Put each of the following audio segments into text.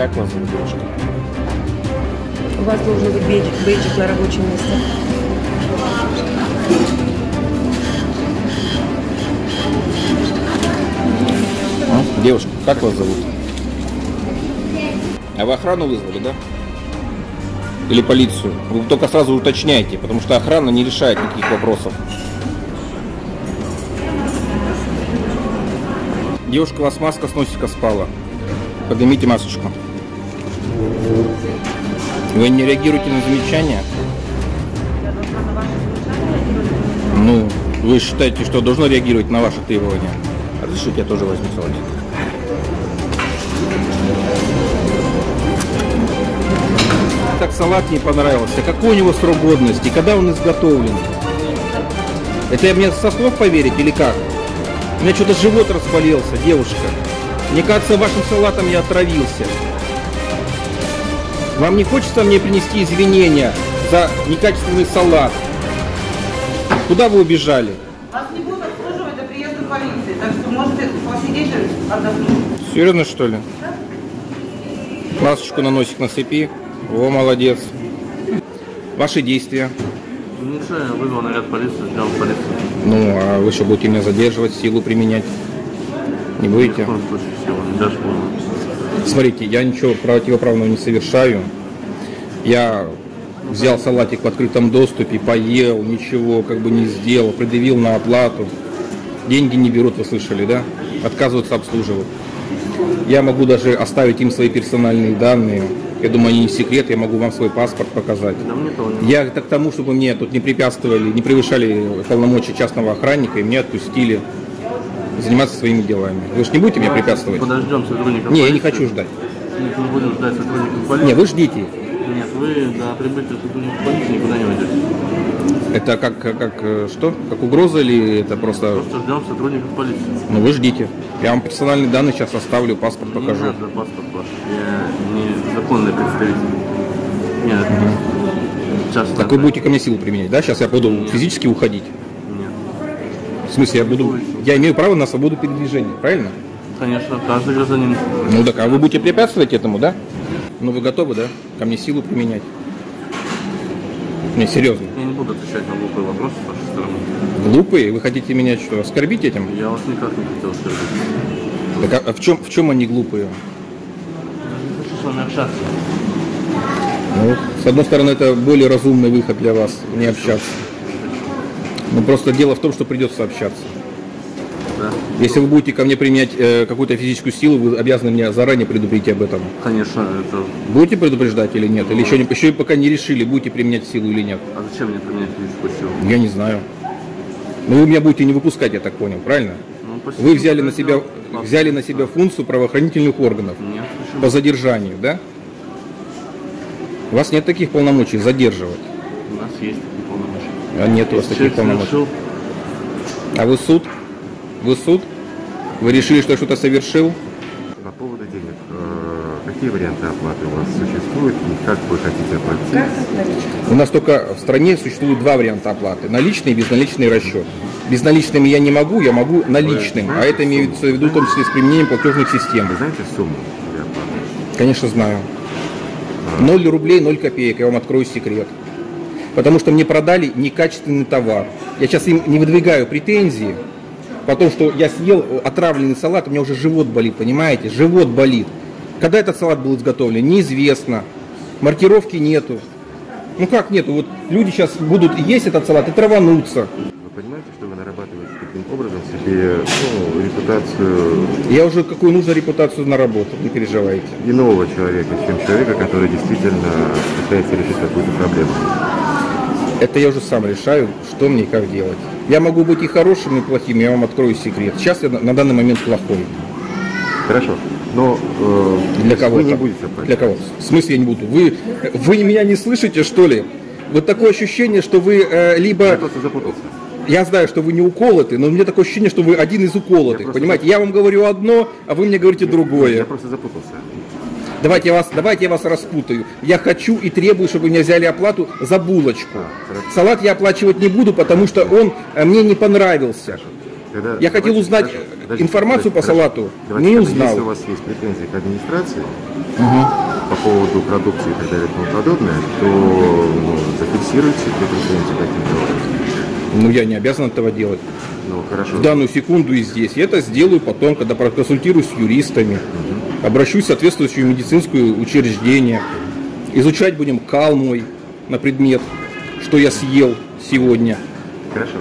Как вас зовут, девушка? У вас должен быть бейджик, бейджик на рабочем месте. А? Девушка, как вас зовут? А вы охрану вызвали, да? Или полицию? Вы только сразу уточняйте, потому что охрана не решает никаких вопросов. Девушка, у вас маска с носика спала. Поднимите масочку. Вы не реагируете на замечания? Ну, вы считаете, что должно реагировать на ваши требования? Разрешите, я тоже возьму салатик. Так салат не понравился. Какой у него срок годности? Когда он изготовлен? Это мне со слов поверить или как? У меня что-то живот разболелся, девушка. Мне кажется, вашим салатом я отравился. Вам не хочется мне принести извинения за некачественный салат? Куда вы убежали? Вас не будут обслуживать до приезда полиции, так что можете посидеть и отдохнуть. Серьезно, что ли? Масочку на носик нацепи. О, молодец. Ваши действия. Ничего, я вызвал наряд полиции, ждем полицию. Ну, а вы что, будете меня задерживать, силу применять? Не Ни будете? в коем случае силу, не дашь буду. Смотрите, я ничего противоправного не совершаю. Я взял салатик в открытом доступе, поел, ничего как бы не сделал, предъявил на оплату. Деньги не берут, вы слышали, да? Отказываются обслуживать. Я могу даже оставить им свои персональные данные. Я думаю, они не секрет, я могу вам свой паспорт показать. Я это к тому, чтобы мне тут не препятствовали, не превышали полномочия частного охранника, и меня отпустили заниматься своими делами. Вы же не будете мне препятствовать? Подождем сотрудников Не, я не хочу ждать. Не, вы ждите. Нет, вы до прибытия сотрудников полиции никуда не уйдете. Это как, как, как, э, что? Как угроза или это просто... Просто ждем сотрудников полиции. Ну вы ждите. Я вам персональные данные сейчас оставлю, паспорт Не покажу. надо паспорт ваш. Я не законный представитель. Нет. Частная Так вы будете ко мне силу применять, да? Сейчас я буду физически уходить. Нет. В смысле, я буду... Я имею право на свободу передвижения, правильно? Конечно, каждый гражданин. Ну так, а вы будете препятствовать этому, да? Ну вы готовы, да? Ко мне силу применять? Не, серьезно. Я не буду отвечать на глупые вопросы с вашей стороны. Глупые? Вы хотите меня что, оскорбить этим? Я вас никак не хотел оскорбить. Так, а, а в чем, в чем они глупые? Я не хочу с вами общаться. Ну, с одной стороны, это более разумный выход для вас, не общаться. Но просто дело в том, что придется общаться. Да? Если вы будете ко мне применять э, какую-то физическую силу, вы обязаны меня заранее предупредить об этом. Конечно, это... Будете предупреждать или нет? Или еще, не, еще пока не решили, будете применять силу или нет? А зачем мне применять физическую силу? Я не знаю. Но вы меня будете не выпускать, я так понял, правильно? Ну, почти Вы взяли на себя, Вас- взяли на себя функцию правоохранительных органов Нет, почему? по задержанию, да? У вас нет таких полномочий задерживать. У нас есть такие полномочия. А нет у вас таких полномочий. совершил, А вы суд? Вы суд? Вы решили, что что-то совершил? По поводу денег, э, какие варианты оплаты у вас существуют и как вы хотите оплатить? У нас только в стране существует два варианта оплаты. Наличный и безналичный расчет. Безналичными я не могу, я могу наличным. А это имеется в виду в том числе с применением платежных систем. Вы знаете сумму для оплаты? Конечно, знаю. 0 рублей, 0 копеек, я вам открою секрет. Потому что мне продали некачественный товар. Я сейчас им не выдвигаю претензии, потому что я съел отравленный салат, у меня уже живот болит, понимаете? Живот болит. Когда этот салат был изготовлен, неизвестно. Маркировки нету. Ну как нету? Вот люди сейчас будут есть этот салат и травануться. Вы понимаете, что вы нарабатываете таким образом себе ну, репутацию Я уже какую нужно репутацию наработал, не переживайте. иного человека, чем человека, который действительно пытается решить какую-то проблему? Это я уже сам решаю, что мне и как делать. Я могу быть и хорошим, и плохим, я вам открою секрет. Сейчас я на на данный момент плохой. Хорошо, но э, Для кого? вы не будете оплачивать. Для кого? В смысле я не буду? Вы, вы меня не слышите, что ли? Вот такое ощущение, что вы э, Я либо... просто запутался. Я знаю, что вы не уколоты, но у меня такое ощущение, что вы один из уколотых. Я просто- Понимаете, я вам говорю одно, а вы мне говорите Я другое. просто запутался. Давайте я вас, давайте я вас распутаю. Я хочу и требую, чтобы мне взяли оплату за булочку. Салат я оплачивать не буду, потому что он э, мне не понравился. Тогда Я хотел узнать подожди, подожди, информацию по подожди, салату, давайте не так, Если у узнал. вас есть претензии к администрации по поводу продукции и так далее и тому подобное, то ну, зафиксируйте эти претензии каким-то образом. Ну, я не обязан этого делать. Ну, хорошо. в данную секунду и здесь. Я это сделаю потом, когда проконсультируюсь с юристами, обращусь в соответствующее медицинское учреждение. Изучать будем кал мой на предмет, что я съел сегодня. Хорошо.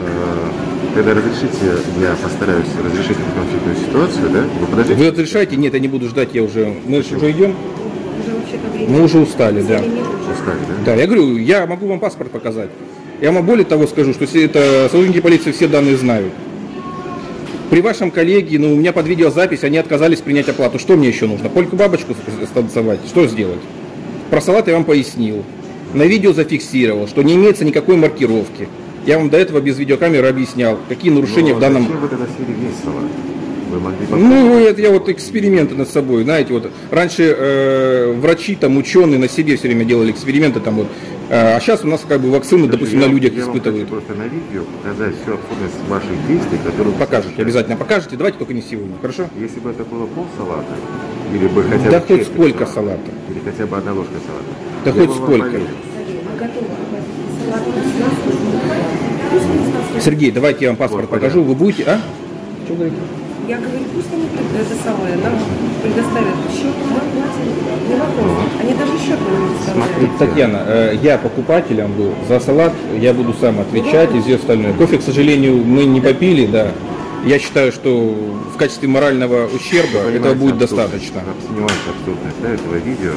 Э, Тогда разрешите, я постараюсь разрешить эту конфликтную ситуацию, да? Вы подождите. Вы разрешаете? Нет, я не буду ждать, я уже... Мы же уже идем? Мы уже устали, да. Устали, да? Да, я говорю, я могу вам паспорт показать. Я вам более того скажу, что все это сотрудники полиции все данные знают. При вашем коллеге, ну, у меня под видеозапись, они отказались принять оплату. Что мне еще нужно? Польку бабочку станцевать? Что сделать? Про салат я вам пояснил. На видео зафиксировал, что не имеется никакой маркировки. Я вам до этого без видеокамеры объяснял, какие нарушения Но в данном... Зачем вы тогда съели весь салат? Вы могли бы... Ну, это я вот эксперименты над собой, знаете, вот раньше э, врачи, там, ученые на себе все время делали эксперименты, там вот, а сейчас у нас как бы вакцины, допустим, на Я- людях я вам испытывают. хочу просто на видео показать всю абсурдность ваших действий, которые... вы Покажете, совершаете. обязательно покажете, давайте только не сегодня, хорошо? Если бы это было пол салата, или бы хотя Да бы хоть четверть сколько салата. или хотя бы одна ложка салата. Да я хоть вам сколько. Сергей, давайте я вам паспорт Вот, покажу, вы будете, а? Что говорите? Я говорю, пусть они это самое, нам предоставят счет, мы платим. Не вопрос. Они даже счет не представляют. Смотрите. Татьяна, э, я покупателем был, за салат я буду сам отвечать и все остальное. Кофе, к сожалению, мы не попили, да. Я считаю, что в качестве морального ущерба этого Понимаете будет абсурдность, достаточно. Понимаете абсурдность да, этого видео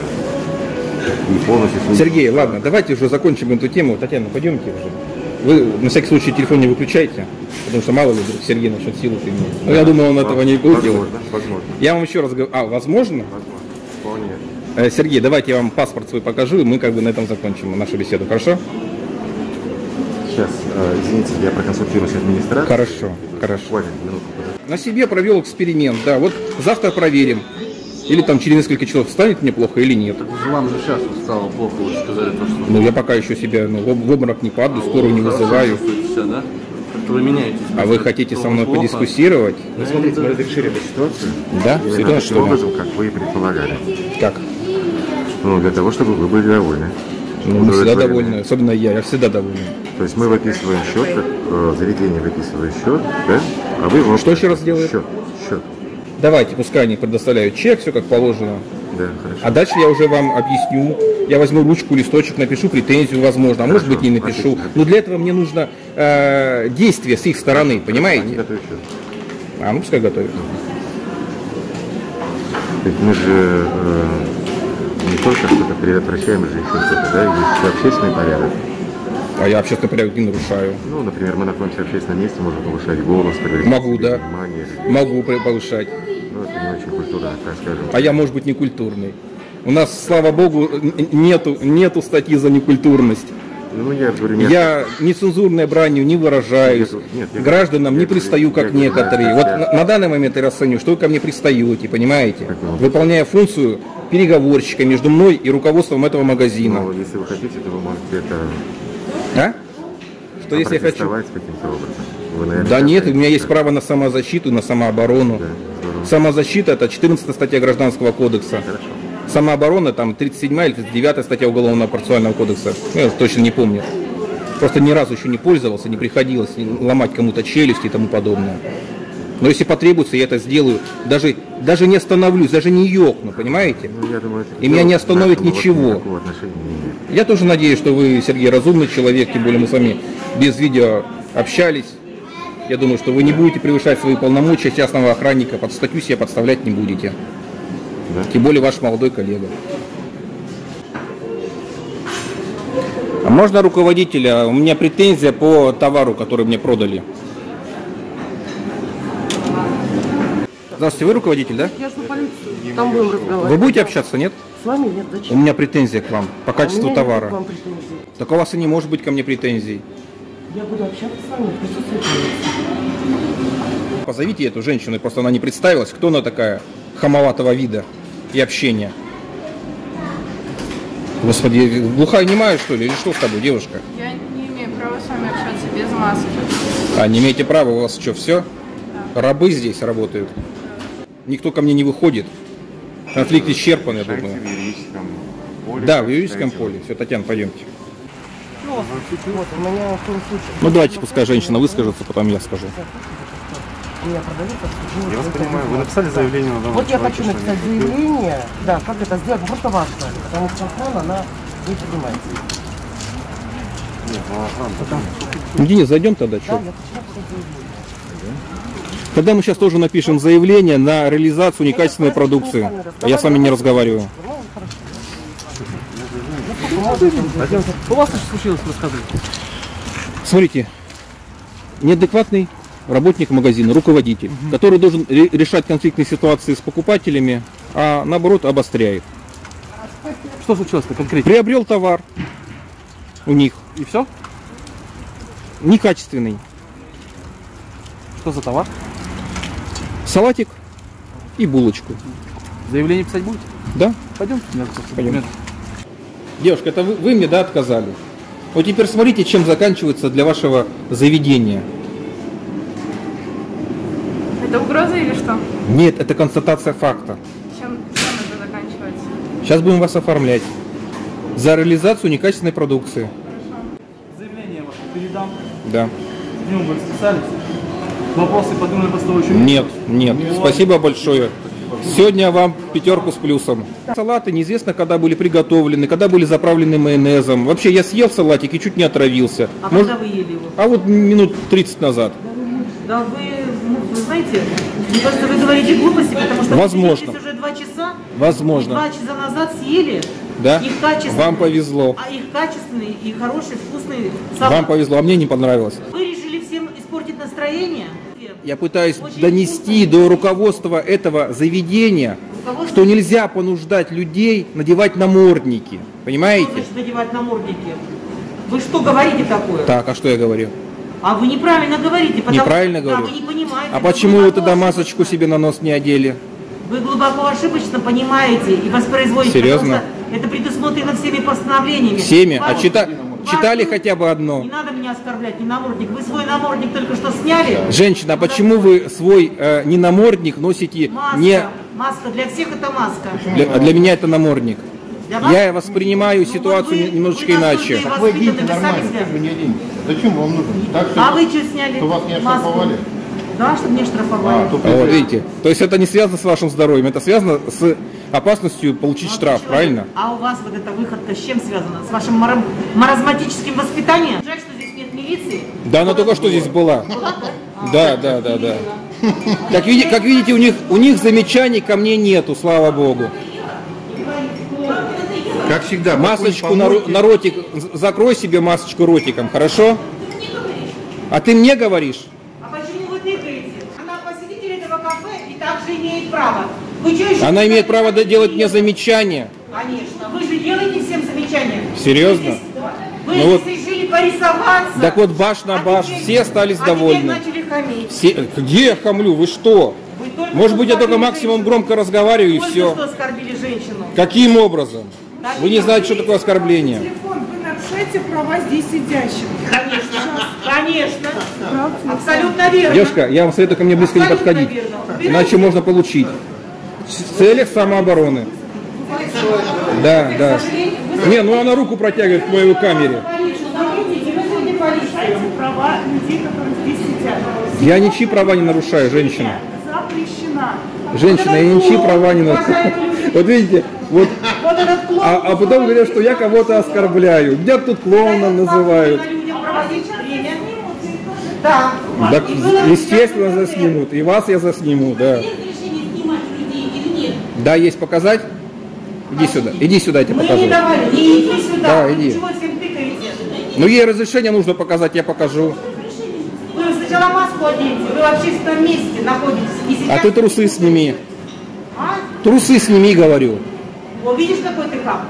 и полностью... Сергей, ладно, давайте уже закончим эту тему. Татьяна, пойдемте уже. Вы на всякий случай телефон не выключайте, потому что мало ли вдруг Сергей начнет силу применять. Но я думаю, он этого не будет делать. Возможно, возможно, Я вам еще раз говорю, а, возможно? возможно. Вполне. Э, Сергей, давайте я вам паспорт свой покажу, и мы как бы на этом закончим нашу беседу, хорошо? Сейчас, э, извините, я проконсультируюсь с администрацией. Хорошо, хорошо. Хватит, минутку. На себе провел эксперимент, да, вот завтра проверим. Или там через несколько часов станет мне плохо или нет. Вам же сейчас стало плохо, вы сказали то, что... Ну, я пока еще себя ну, в об- в обморок не падаю, скорую не вызываю. себя, да? Вы меняетесь. А вы хотите со мной Плохо. подискуссировать? Ну, смотрите, мы разрешили эту ситуацию. Да? Таким что ли? образом, как вы и предполагали. Как? Ну, для того, чтобы вы были довольны. Ну, мы всегда довольны, особенно я, я всегда доволен. То есть мы выписываем счет, как э, заведение выписывает счет, да? А вы. Что еще раз делает? Счет, счет. Давайте, пускай они предоставляют чек, все как положено. Да, хорошо. А дальше я уже вам объясню. Я возьму ручку, листочек, напишу претензию, возможно, а может Хорошо, быть не напишу. отлично. Но для этого мне нужно э, действие с их стороны, Они понимаете? готовят счет. А ну пускай готовят. Ведь мы же э, не только что-то предотвращаем же еще что-то, да? Есть общественный порядок. А я общественный порядок не нарушаю. Ну, например, мы находимся в общественном месте, можем повышать голос, привлекать Могу, да. внимание. Могу повышать. Ну, это не очень культурно, так скажем. А я, может быть, не культурный. У нас, слава богу, нету, нету статьи за некультурность. Ну, я говорю, нет. Я нецензурной бранью не выражаюсь, Нет, нет, я гражданам не я говорю- пристаю, я как говорю, некоторые. я Вот говорю, на, на данный момент я расцениваю, что вы ко мне пристаете, понимаете? Как вы? Выполняя функцию переговорщика между мной и руководством этого магазина. Ну, если вы хотите, то вы можете это А? Что если я хочу? опротестовать каким-то образом. Вы, наверное, Да нет, у меня есть право на самозащиту, на самооборону. Да, здорово. Самозащита это 14 статья Гражданского кодекса. Хорошо. Самооборона там 37 или 39 статья Уголовного процессуального кодекса. Я точно не помню. Просто ни разу еще не пользовался, не приходилось ломать кому-то челюсти и тому подобное. Но если потребуется, я это сделаю. Даже, даже не остановлюсь, даже не ёкну, понимаете? Ну, я думаю, это И меня не остановит нашему ничего. Я тоже надеюсь, что вы, Сергей, разумный человек, тем более мы с вами без видео общались. Я думаю, что вы не будете превышать свои полномочия частного охранника, под статью себя подставлять не будете. Да? Тем более ваш молодой коллега. А можно руководителя? У меня претензия по товару, который мне продали. Здравствуйте, вы руководитель, да? Я жду полицию. Там будем разговаривать. Вы будете общаться, нет? С вами нет, У зачем? меня претензия к вам по У качеству меня нет к товара. вам претензий. Так у вас и не может быть ко мне претензий. Я буду общаться с вами в присутствии полиции. Позовите эту женщину, просто она не представилась, кто она такая, хамоватого вида и общения. Господи, глухая немая, что ли, или что с тобой, девушка? Я не имею права с вами общаться без без маски. А, не имеете права, у вас что, все? Рабы здесь работают. Никто ко мне не выходит. Конфликт исчерпан, я думаю. в юридическом поле. Да, в юридическом поле. Все, Татьяна, пойдемте. Вот, у меня в том случае. Ну давайте, пускай женщина выскажется, потом я скажу. Я вас понимаю, вы написали заявление на данного Вот я хочу написать заявление, да, как это сделать, ну, просто важно, потому что охрана, она не принимается. Нет, ну, охрана, Ну, Денис, зайдем тогда, Да, что? я хочу написать заявление. Тогда мы сейчас тоже напишем заявление на реализацию некачественной продукции. А Я с вами не разговариваю. Что у вас тут случилось, рассказывайте. Смотрите, неадекватный работник магазина, руководитель, который должен ре- решать конфликтные ситуации с покупателями, а наоборот обостряет. Что случилось-то конкретно? Приобрел товар у них, И все? некачественный. Что за товар? Салатик и булочку. Заявление писать будете? Да? Пойдем. Пойдем. Девушка, это вы, вы мне, да, отказали? Вот теперь смотрите, чем заканчивается для вашего заведения. Это угроза или что? Нет, это констатация факта. Чем, чем это заканчивается? Сейчас будем вас оформлять за реализацию некачественной продукции. Заявление ваше передам. Да. Днем вы расписались. Вопросы по постовой еще Нет, нет. Спасибо большое. Сегодня вам пятерку с плюсом. Салаты неизвестно, когда были приготовлены, когда были заправлены майонезом. Вообще, я съел салатик и чуть не отравился. А Может- когда вы ели его? а вот минут 30 назад. Да вы, ну, вы знаете, мне кажется, вы говорите глупости, потому что Возможно. вы уже два часа. Возможно. Два часа назад съели. Да? Их качественный. Вам повезло. А их качественный и хороший, вкусный салат. Вам повезло, а мне не понравилось. Вы испортить настроение? Я пытаюсь Очень донести вкусно. до руководства этого заведения, Руководство- что нельзя понуждать людей надевать намордники. Что Понимаете? значит надевать намордники? Вы что говорите такое? Так, а что я говорю? А вы неправильно говорите. Потому... Неправильно Да, говорю? вы не понимаете. А почему вы тогда масочку себе на нос не одели? Вы глубоко ошибочно понимаете и воспроизводите. Серьезно? что Это предусмотрено всеми постановлениями. Всеми? А Вам- чита- читали хотя бы одно? Не надо меня оскорблять, не намордник. Вы свой намордник только что сняли. Женщина, а почему вы свой э, не намордник носите Маска. не... Маска. Для всех это маска. Для, а для меня это намордник. Для вас- Я воспринимаю Ну, вот ситуацию вы- немножечко вы иначе. Вы сами нормально, вы не оденете. Зачем вам нужно? Так, А вы что сняли? что вас не Маску. Да, чтобы не штрафовали. А, то Вот, видите? То есть это не связано с вашим здоровьем, это связано с опасностью получить Молодой штраф, человек, правильно? А у вас вот эта выходка с чем связана? С вашим марам- маразматическим воспитанием? Жаль, что здесь нет милиции. Да, она только что здесь была. Да, да, да, да. Как, види- как видите, у них, у них замечаний ко мне нету, слава богу. Как всегда, Масочку на, на ротик, закрой себе масочку ротиком, хорошо? А ты мне говоришь? А почему вы тыкаете? Она посетитель этого кафе и также имеет право. Вы что еще? Она имеет право делать мне замечания. Конечно. Вы же делаете всем замечания. Серьезно? Вы Ну здесь решили порисоваться. Так вот, баш на А баш, теперь- все остались а довольны. начали хамить. Все- где я хамлю? Вы что? Вы Может быть, я только максимум женщину. громко разговариваю и Только все. что оскорбили женщину. Каким образом? Вы не знаете, что такое оскорбление. Телефон, вы нарушаете права здесь сидящих. Конечно. Абсолютно верно. Девушка, я вам советую ко мне близко не подходить. верно. Иначе можно получить. В целях самообороны. Да, да. Не, ну она руку протягивает к моей камере. Я ничьи права не нарушаю, женщина. Запрещена. Женщина, я ничьи права не нарушаю. Вот видите, вот, а, а потом говорят, что я кого-то оскорбляю. Меня тут клоуном называют. Да. Так, естественно, заснимут. И вас я засниму, да. Да, есть показать? Иди сюда, иди сюда, я тебе Мы не покажу. давали. Не иди сюда. Да, иди. Ну, ей разрешение нужно показать, я покажу. Вы сначала маску оденьте. Вы в общественном месте находитесь. А ты трусы сними. А? Трусы сними, говорю. О, видишь, какой ты хам?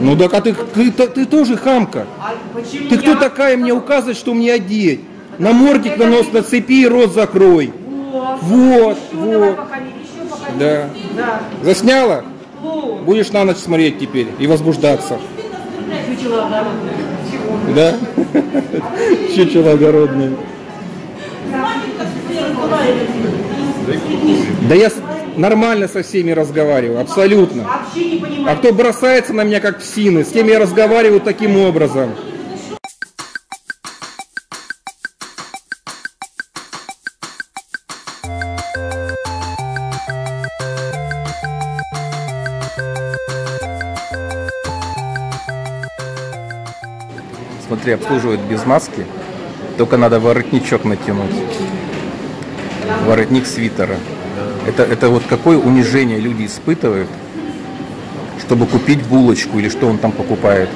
Ну так а ты, ты, ты тоже хамка. А почему Ты кто такая мне указывать, что мне одеть? На мордик на нос нацепи и рот закрой. Вот. Вот, вот. Да. Да. Засняла? Клоун. Будешь на ночь смотреть теперь и возбуждаться. Чучело огородное. Да? Чучело огородное. Да я нормально со всеми разговариваю, абсолютно. А кто бросается на меня как псины, с кем я разговариваю таким образом? Смотри, обслуживают без маски, только надо воротничок натянуть. Воротник свитера. Это, это вот какое унижение люди испытывают, чтобы купить булочку или что он там покупает.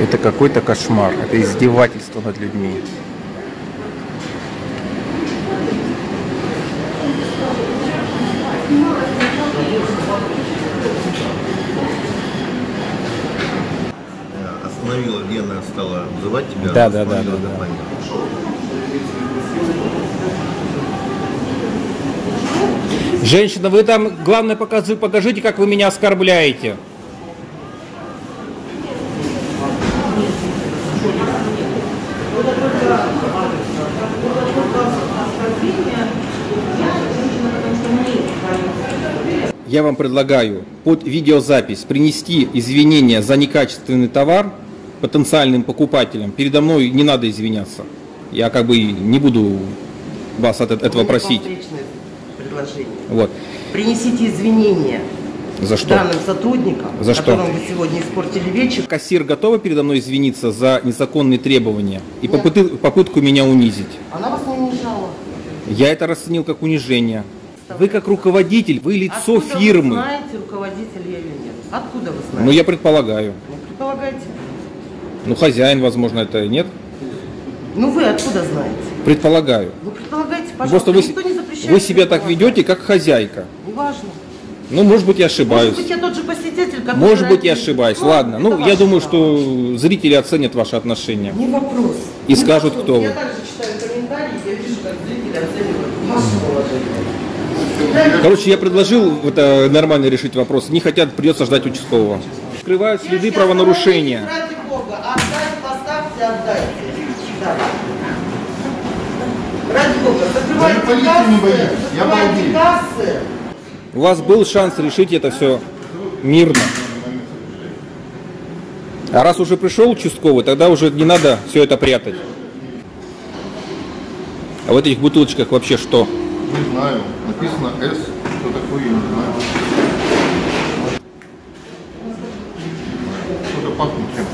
Это какой-то кошмар, это издевательство над людьми. Стала вызывать тебя. Да, да, да, да, да. Женщина, вы там, главное, покажи, покажите, как вы меня оскорбляете. Я вам предлагаю под видеозапись принести извинения за некачественный товар потенциальным покупателям. Передо мной не надо извиняться. Я как бы не буду вас от этого просить. Встречное предложение. Вот. Принесите извинения За что? данным сотрудникам, За что? которым вы сегодня испортили вечер. Кассир готова передо мной извиниться за незаконные требования и попыты- попытку меня унизить. Она вас не унижала. Я это расценил как унижение. Вы как руководитель, вы лицо Откуда фирмы. Вы знаете, руководитель я или нет? Откуда вы знаете? Ну, я предполагаю. Ну, предполагайте. Ну, хозяин, возможно, это нет. Ну, вы откуда знаете? Предполагаю. Вы предполагаете, пожалуйста. Просто вы, Никто не запрещает вы себя так ведете, как хозяйка. Неважно. Ну, может быть, я ошибаюсь. Может быть, я тот же посетитель, который... Может быть, я ошибаюсь. Ну, Ладно. Ну, я думаю, что зрители оценят ваши отношения. Не вопрос. И Не скажут, вопрос. кто вы. Я также читаю комментарии, я вижу, как зрители оценивают ваше положение. Короче, я предложил это нормально решить вопрос. Не хотят, придется ждать участкового. Скрывают следы правонарушения. Поставьте, отдайте. Да. Ради Бога, закрывайте кассы, не боитесь, я закрывайте балдею. кассы. У вас был шанс решить это все мирно. А раз уже пришел участковый, тогда уже не надо все это прятать. А в этих бутылочках вообще что? Не знаю. Написано С. Что такое, я не знаю. Что-то пахнет чем-то.